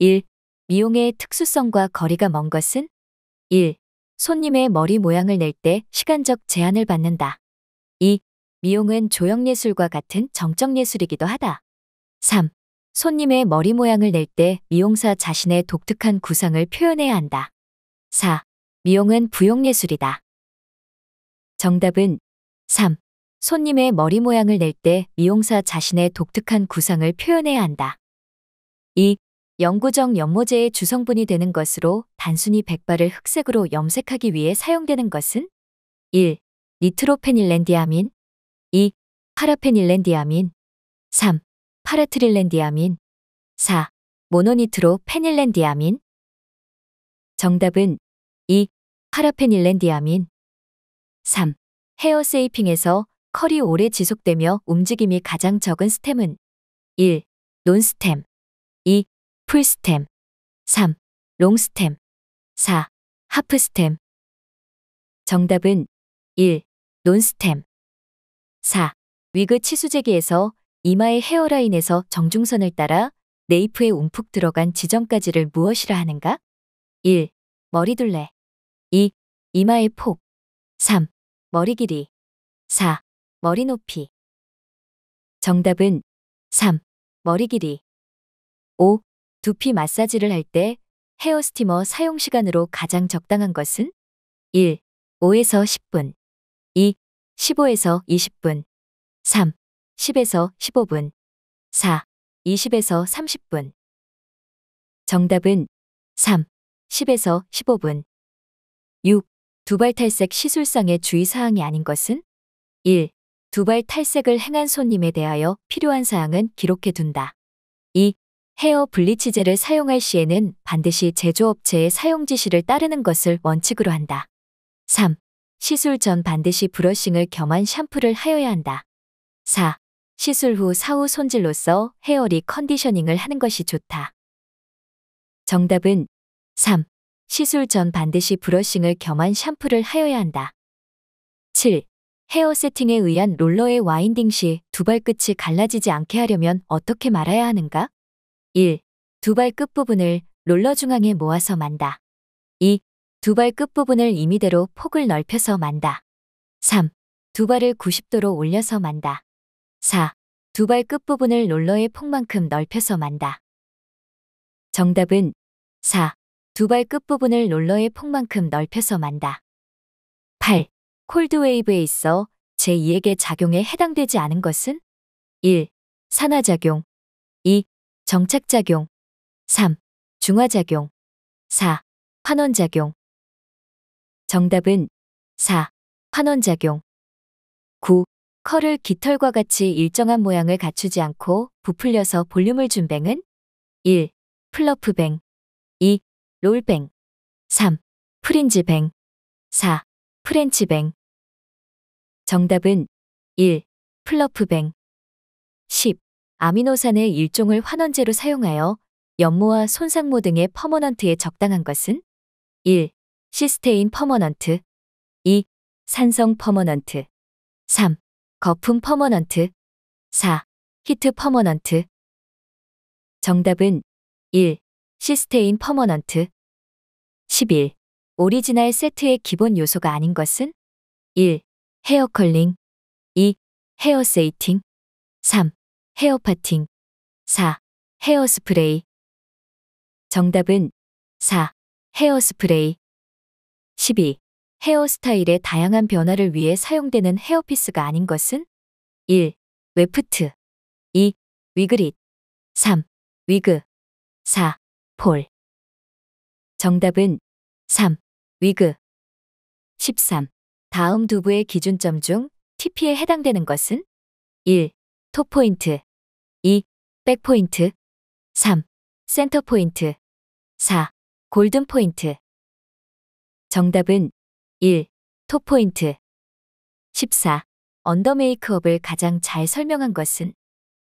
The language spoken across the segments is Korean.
1. 미용의 특수성과 거리가 먼 것은 1. 손님의 머리 모양을 낼 때 시간적 제한을 받는다. 2. 미용은 조형예술과 같은 정적예술이기도 하다. 3. 손님의 머리 모양을 낼 때 미용사 자신의 독특한 구상을 표현해야 한다. 4. 미용은 부용예술이다. 정답은 3. 손님의 머리 모양을 낼 때 미용사 자신의 독특한 구상을 표현해야 한다. 2. 영구적 연모제의 주성분이 되는 것으로 단순히 백발을 흑색으로 염색하기 위해 사용되는 것은 1. 니트로페닐렌디아민 2. 파라페닐렌디아민 3. 파라트릴렌디아민 4. 모노니트로 페닐렌디아민 정답은 2. 파라페닐렌디아민 3. 헤어 세이핑에서 컬이 오래 지속되며 움직임이 가장 적은 스템은 1. 논스템 2. 풀스템 3. 롱스템 4. 하프스템 정답은 1. 논스템 4. 위그 치수제기에서 이마의 헤어라인에서 정중선을 따라 네이프에 움푹 들어간 지점까지를 무엇이라 하는가? 1. 머리둘레 2. 이마의 폭 3. 머리 길이 4. 머리 높이 정답은 3. 머리 길이 5. 두피 마사지를 할 때 헤어 스티머 사용 시간으로 가장 적당한 것은 1. 5에서 10분 2. 15에서 20분 3. 10에서 15분 4. 20에서 30분 정답은 3. 10에서 15분 6. 두발 탈색 시술상의 주의사항이 아닌 것은 1. 두발 탈색을 행한 손님에 대하여 필요한 사항은 기록해 둔다. 2. 헤어 블리치제를 사용할 시에는 반드시 제조업체의 사용 지시를 따르는 것을 원칙으로 한다. 3. 시술 전 반드시 브러싱을 겸한 샴푸를 하여야 한다. 4. 시술 후 사후 손질로서 헤어 리 컨디셔닝을 하는 것이 좋다. 정답은 3. 시술 전 반드시 브러싱을 겸한 샴푸를 하여야 한다. 7. 헤어 세팅에 의한 롤러의 와인딩 시 두 발 끝이 갈라지지 않게 하려면 어떻게 말아야 하는가? 1. 두 발 끝부분을 롤러 중앙에 모아서 만다. 2. 두 발 끝부분을 임의대로 폭을 넓혀서 만다. 3. 두 발을 90도로 올려서 만다. 4. 두 발 끝부분을 롤러의 폭만큼 넓혀서 만다. 정답은 4. 두 발 끝부분을 롤러의 폭만큼 넓혀서 만다. 8. 콜드웨이브에 있어 제2에게 작용에 해당되지 않은 것은 1. 산화작용 2. 정착작용 3. 중화작용 4. 환원작용 정답은 4. 환원작용 9. 컬을 깃털과 같이 일정한 모양을 갖추지 않고 부풀려서 볼륨을 준 뱅은 1. 플러프뱅 2. 롤뱅 3. 프린지뱅 4. 프렌치뱅 정답은 1. 플러프뱅 10. 아미노산의 일종을 환원제로 사용하여 연모와 손상모 등의 퍼머넌트에 적당한 것은 1. 시스테인 퍼머넌트 2. 산성 퍼머넌트 3. 거품 퍼머넌트 4. heat 퍼머넌트 정답은 1. 시스테인 퍼머넌트 11. 오리지널 세트의 기본 요소가 아닌 것은 1. hair curling 2. hair shaping 3. hair parting 4. 헤어 스프레이 정답은 4. 헤어 스프레이 12. 헤어스타일의 다양한 변화를 위해 사용되는 헤어피스가 아닌 것은 1. weft 2. wiglet 3. wig 4. fall 정답은 3. wig 13. 다음 두부의 기준점 중 TP에 해당되는 것은 1. top point 2. back point 3. center point 4. golden point 정답은 1. top point 14. under 메이크업을 가장 잘 설명한 것은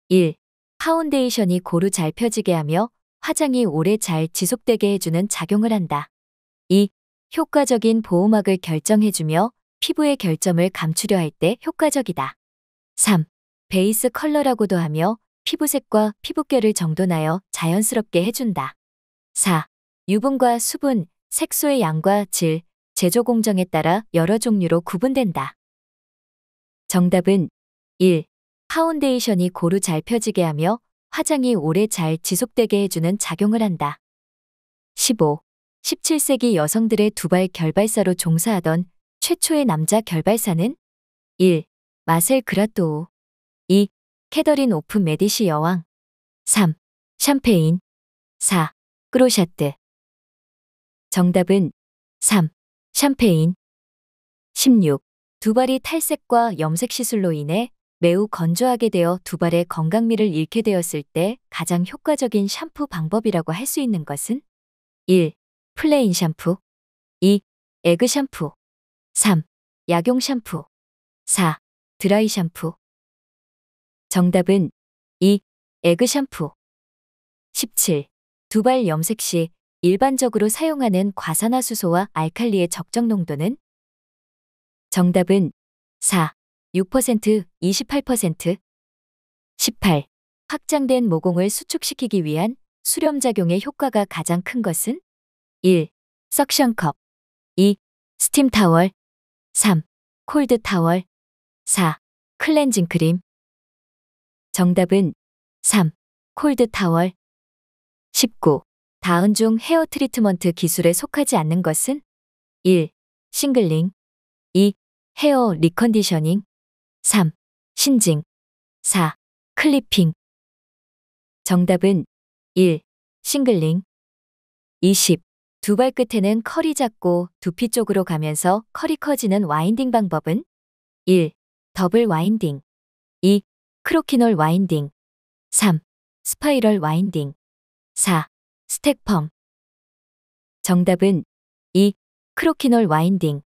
1. 파운데이션이 고루 잘 펴지게 하며 화장이 오래 잘 지속되게 해주는 작용을 한다. 2. 효과적인 보호막을 결정해주며 피부의 결점을 감추려 할 때 효과적이다. 3. 베이스 컬러라고도 하며 피부색과 피부결을 정돈하여 자연스럽게 해준다. 4. 유분과 수분, 색소의 양과 질, 제조 공정에 따라 여러 종류로 구분된다. 정답은 1. 파운데이션이 고루 잘 펴지게 하며 화장이 오래 잘 지속되게 해주는 작용을 한다. 15. 17세기 여성들의 두발 결발사로 종사하던 최초의 남자 결발사는 1. 마셀 그라토우 2. 캐더린 오프 메디시 여왕 3. 샴페인 4. 크로샤트 정답은 3. 샴페인 16. 두발이 탈색과 염색 시술로 인해 매우 건조하게 되어 두발의 건강미를 잃게 되었을 때 가장 효과적인 샴푸 방법이라고 할 수 있는 것은 1. plain 샴푸 2. egg 샴푸 3. 약용 샴푸 4. 드라이 샴푸 정답은 2. egg 샴푸 17. 두발 염색 시 일반적으로 사용하는 과산화수소와 알칼리의 적정 농도는 정답은 4. 6% 28% 18. 확장된 모공을 수축시키기 위한 수렴작용의 효과가 가장 큰 것은 1. suction cup 2. 스팀 타월 3. cold 타월 4. 클렌징 크림 정답은 3. cold 타월 19. 다음 중 hair treatment 기술에 속하지 않는 것은 1. shingling 2. hair reconditioning 3. singeing 4. clipping 정답은 1. shingling 20. 두발 끝에는 컬이 작고 두피 쪽으로 가면서 컬이 커지는 winding 방법은 1. 더블 winding 2. croquignole winding 3. spiral winding 4. stack perm 정답은 2. 크로키널 와인딩